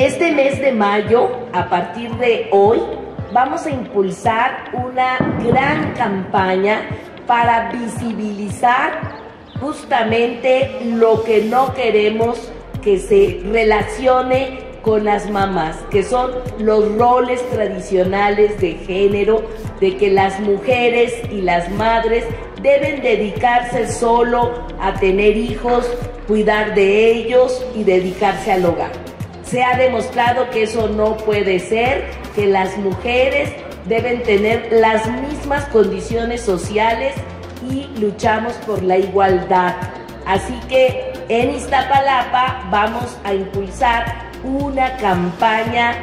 Este mes de mayo, a partir de hoy, vamos a impulsar una gran campaña para visibilizar justamente lo que no queremos que se relacione con las mamás, que son los roles tradicionales de género, de que las mujeres y las madres deben dedicarse solo a tener hijos, cuidar de ellos y dedicarse al hogar. Se ha demostrado que eso no puede ser, que las mujeres deben tener las mismas condiciones sociales y luchamos por la igualdad. Así que en Iztapalapa vamos a impulsar una campaña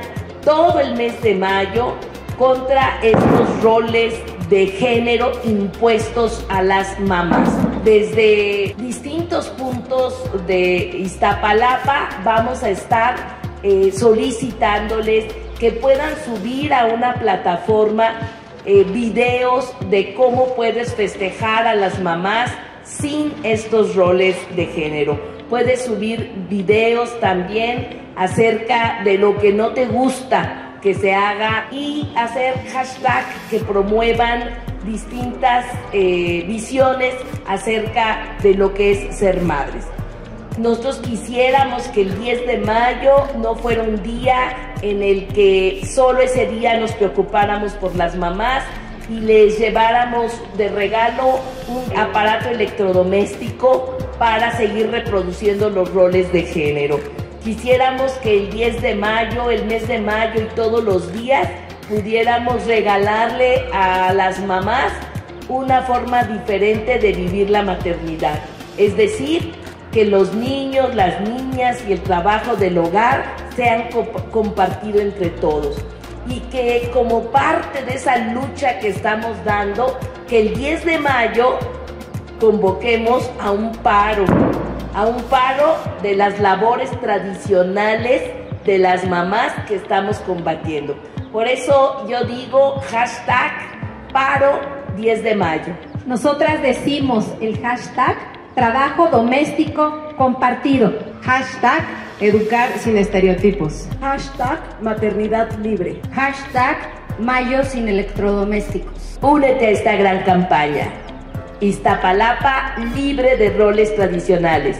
todo el mes de mayo contra estos roles de género impuestos a las mamás. Desde distintos puntos de Iztapalapa vamos a estar eh, solicitándoles que puedan subir a una plataforma eh, videos de cómo puedes festejar a las mamás sin estos roles de género. Puedes subir videos también acerca de lo que no te gusta que se haga y hacer hashtag que promuevan distintas eh, visiones acerca de lo que es ser madres. Nosotros quisiéramos que el 10 de mayo no fuera un día en el que solo ese día nos preocupáramos por las mamás y les lleváramos de regalo un aparato electrodoméstico para seguir reproduciendo los roles de género. Quisiéramos que el 10 de mayo, el mes de mayo y todos los días pudiéramos regalarle a las mamás una forma diferente de vivir la maternidad. Es decir, que los niños, las niñas y el trabajo del hogar sean compartido entre todos. Y que como parte de esa lucha que estamos dando, que el 10 de mayo convoquemos a un paro, a un paro de las labores tradicionales de las mamás que estamos combatiendo. Por eso yo digo hashtag paro 10 de mayo. Nosotras decimos el hashtag trabajo doméstico compartido. Hashtag educar sin estereotipos. Hashtag maternidad libre. Hashtag mayo sin electrodomésticos. Únete a esta gran campaña. Iztapalapa libre de roles tradicionales.